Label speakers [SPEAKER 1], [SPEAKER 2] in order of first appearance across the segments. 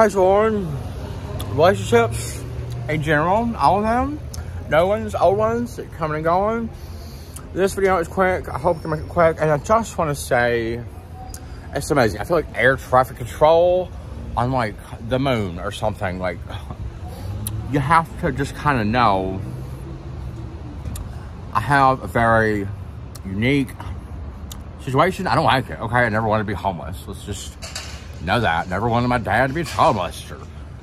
[SPEAKER 1] praise the. Relationships in general, all of them. No ones, old ones, coming and going. This video is quick. I hope to make it quick. And I just want to say, it's amazing. I feel like air traffic control on like the moon or something. Like, you have to just kind of know I have a very unique situation. I don't like it, okay? I never wanted to be homeless. Let's just know that. Never wanted my dad to be homeless or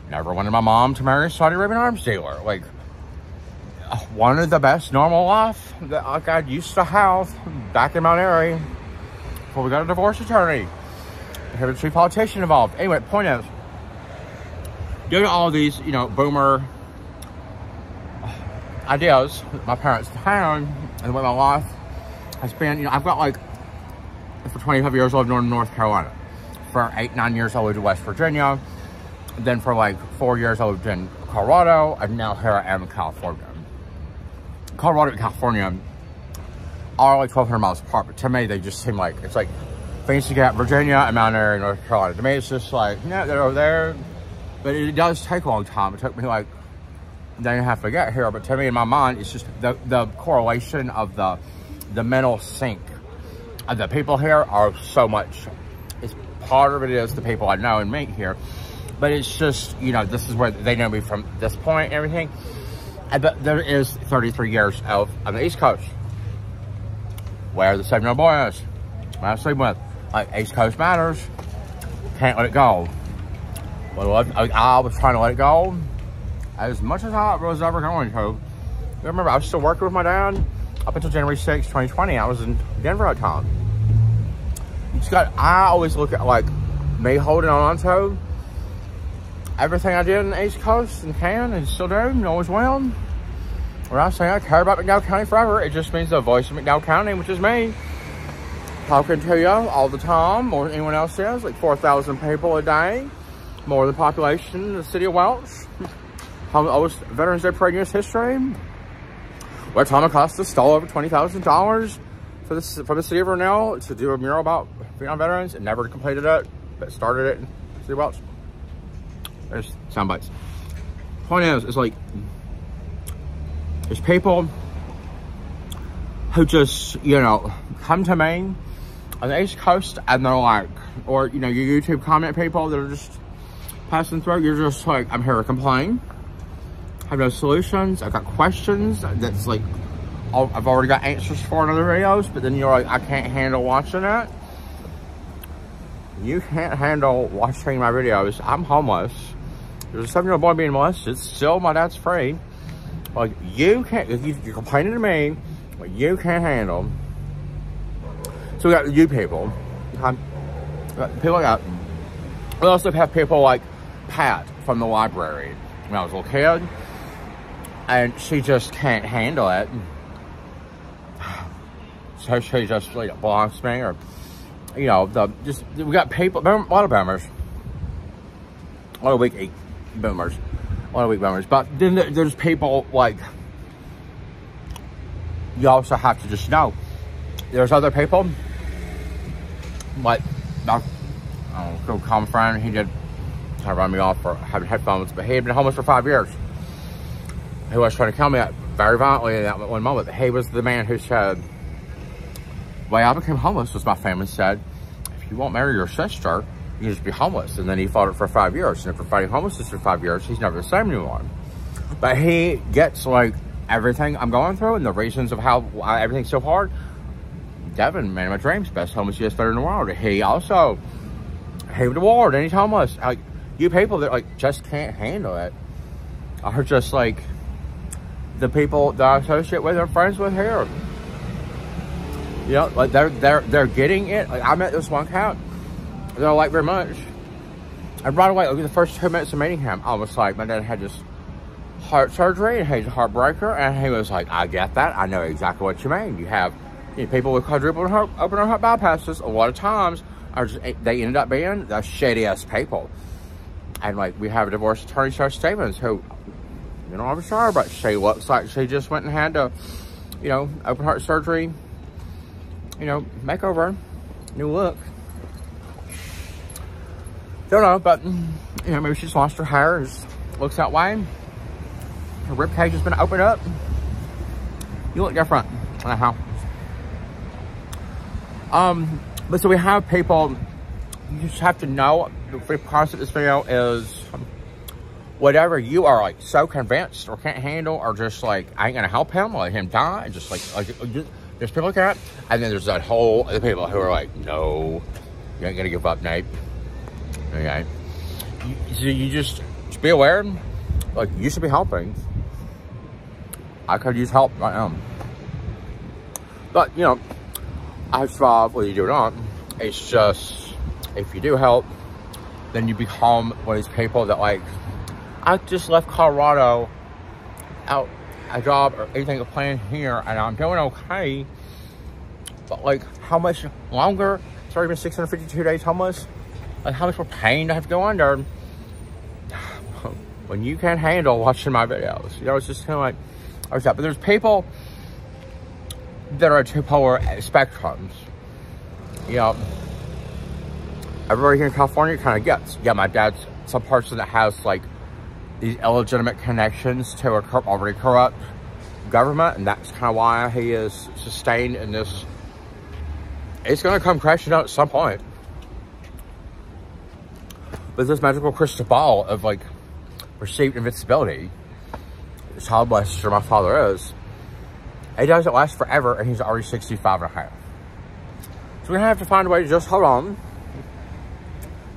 [SPEAKER 1] never wanted my mom to marry a Saudi Arabian arms dealer. Like, wanted the best normal life that I used to have back in Mount Airy before we got a divorce attorney. Had a chief politician involved. Anyway, point is, due to all these, you know, boomer ideas my parents had and the way my life has been, you know, I've got like, for 25 years, I lived in North Carolina. For eight, nine years, I lived in West Virginia. Then for like four years, I lived in Colorado. And now here I am in California. Colorado and California are like 1,200 miles apart. But to me, they just seem like, it's like to get Virginia and Mount Airy, North Carolina. To me, it's just like, yeah, they're over there. But it does take a long time. It took me like then you have to get here. But to me, in my mind, it's just the, the correlation of the the mental sync. of the people here are so much. It's part of it is the people I know and meet here. But it's just, you know, this is where they know me from this point and everything. But there is 33 years of on the East Coast where the old boy is. I sleep with. Like East Coast matters. Can't let it go. Well, I, I was trying to let it go as much as I was ever going to. Remember, I was still working with my dad up until January 6, 2020. I was in Denver at time. Got, I always look at like me holding on to everything I did in the East Coast and can and still do and always will. When I say I care about McDowell County forever, it just means the voice of McDowell County, which is me. Talking to you all the time, more than anyone else does, like 4,000 people a day, more than the population in the city of Welch. Most Veterans Day Parade U.S. history, where Tom Acosta stole over $20,000 for the, for the city of Vernal to do a mural about Vietnam veterans and never completed it, but started it City of Welch. There's sound bites. Point is, it's like, there's people who just, you know, come to me on the East Coast and they're like, or, you know, your YouTube comment people that are just passing through, you're just like, I'm here to complain. I have no solutions. I've got questions that's like, I've already got answers for in other videos, but then you're like, I can't handle watching it. You can't handle watching my videos. I'm homeless. There's a seven-year-old boy being molested. It's still, my dad's free. Like, you can't, if you're complaining to me, what you can't handle. So we got you people. Um, people like that. We also have people like Pat from the library. When I was a little kid, and she just can't handle it. So she just like blocks me, or you know, the just we got people, a lot of boomers, a lot of weak boomers, a lot of weak boomers. But then there's people like you also have to just know there's other people like my common friend. He did kind of run me off for having headphones, but he had been homeless for five years He was trying to kill me very violently in that one moment. He was the man who said, way I became homeless was my family said, if you won't marry your sister, you can just be homeless. And then he fought it for five years. And after fighting homelessness for five years, he's never the same anymore. But he gets like everything I'm going through and the reasons of how everything's so hard. Devin, man my dreams, best homeless US veteran in the world. He also, Hayward Award, and he's homeless. Like, you people that like just can't handle it are just like, the people that I associate with are friends with here. You know, like they're they're they're getting it. Like I met this one cat. They don't like very much. And right away, like the first two minutes of meeting him, I was like, my dad had just heart surgery and he's a heartbreaker. And he was like, I get that. I know exactly what you mean. You have you know, people with quadruple heart, open heart bypasses. A lot of times, are just, eh, they ended up being the shady ass people. And like we have a divorce attorney, Sarah Stevens, who you know, I'm sorry, but she looks like she just went and had a, you know, open heart surgery, you know, makeover, new look. Don't know, but you know, maybe she's lost her hair, looks that way. Her rib cage has been opened up. You look different. Uh-huh. Um, but so we have people, you just have to know, the concept of this video is whatever you are like so convinced or can't handle or just like, I ain't gonna help him, let him die, and just like, like just, there's people like that. And then there's that whole other people who are like, no, you ain't gonna give up, Nate. Okay. So you just, just be aware, like you should be helping. I could use help right now. But, you know, I survive whether you do or not. It's just, if you do help, then you become one of these people that like, I just left Colorado out a job or anything plan here and I'm doing okay. But like, how much longer? It's already been 652 days homeless. Like, how much more pain do I have to go under? when you can't handle watching my videos. You know, it's just kind of like, or that. But there's people that are two polar spectrums. You know, everybody here in California kind of gets. Yeah, my dad's some person that has like these illegitimate connections to a already corrupt government, and that's kind of why he is sustained in this. It's going to come crashing down at some point. But this magical crystal ball of like perceived invincibility, child blaster my father is, it doesn't last forever, and he's already 65 and a half. So we're gonna have to find a way to just hold on.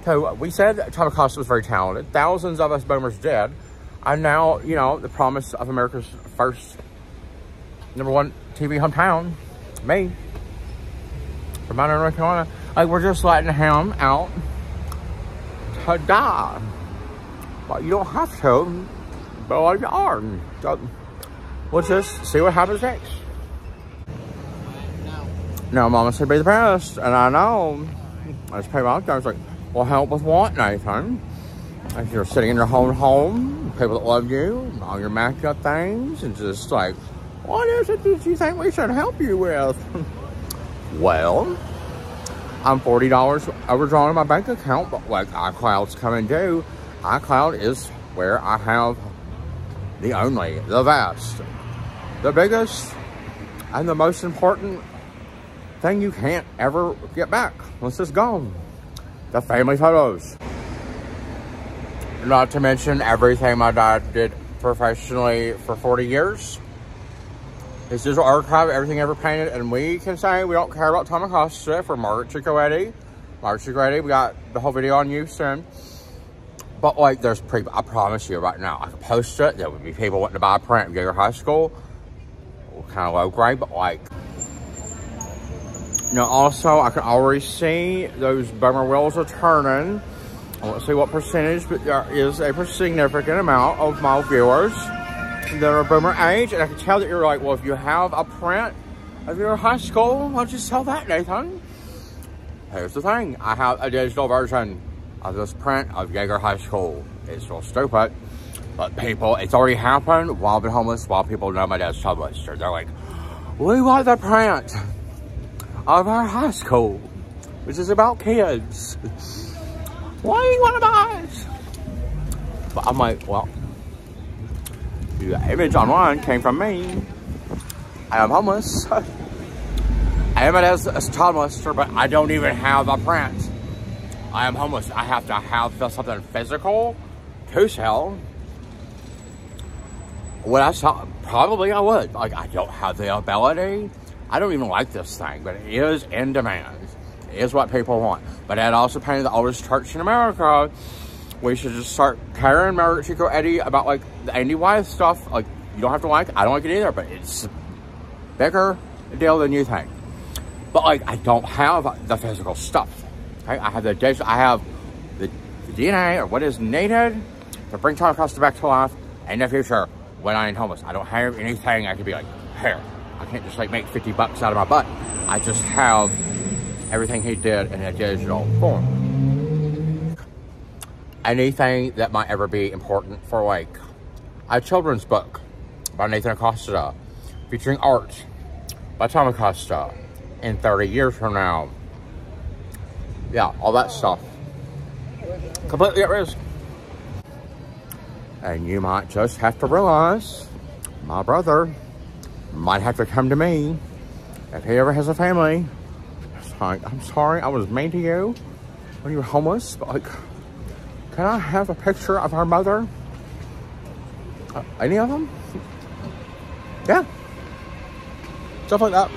[SPEAKER 1] So uh, we said Tom Acosta was very talented. Thousands of us boomers did. And now, you know, the promise of America's first number one TV hometown, me, from Mount North Carolina. Like, we're just letting him out to die. But you don't have to, but a you are. So we'll just see what happens next. No, Mama said be the best, and I know. I just pay my I was like, well, help with what, Nathan? If you're sitting in your own home, people that love you, all your macked up things, and just like, what is it that you think we should help you with? well, I'm $40 overdrawn in my bank account, but like iCloud's coming due, iCloud is where I have the only, the vast, the biggest, and the most important thing you can't ever get back once it's gone. The family photos. Not to mention everything my dad did professionally for 40 years. This is archive, everything ever painted, and we can say we don't care about Tom Acosta for Margaret Chicoetti. Margaret Chicoetti, we got the whole video on you soon. But like, there's pre I promise you right now, I could post it. There would be people wanting to buy a print of Iaeger High School. Kind of low grade, but like, now also, I can already see those bummer wheels are turning. I won't see what percentage, but there is a significant amount of my viewers that are boomer age. And I can tell that you're like, well, if you have a print of your high school, why don't you sell that, Nathan? Here's the thing. I have a digital version of this print of Iaeger High School. It's real stupid. But people, it's already happened while I've been homeless, while people know my dad's published. They're like, we want the print of our high school, which is about kids. Why do you want to buy? But I'm like, well, the image online came from me. I am homeless. I am as a child but I don't even have a print. I am homeless. I have to have something physical to sell. Would I sell? Probably I would. Like, I don't have the ability I don't even like this thing, but it is in demand. It is what people want. But it also painted the oldest church in America. We should just start caring Margaret Eddie about like the Andy Wyeth stuff. Like you don't have to like. I don't like it either, but it's bigger deal than you think. But like I don't have the physical stuff. Okay? I have the digital. I have the, the DNA or what is needed to bring Acosta back to life in the future when I am homeless. I don't have anything I could be like, here, I can't just like make 50 bucks out of my butt. I just have everything he did in a digital form. Anything that might ever be important for like a children's book by Nathan Acosta featuring art by Tom Acosta in 30 years from now. Yeah, all that stuff. Completely at risk. And you might just have to realize my brother might have to come to me if he ever has a family. I'm sorry I was mean to you when you were homeless, but like, can I have a picture of our mother? Uh, any of them? Yeah. Stuff like that.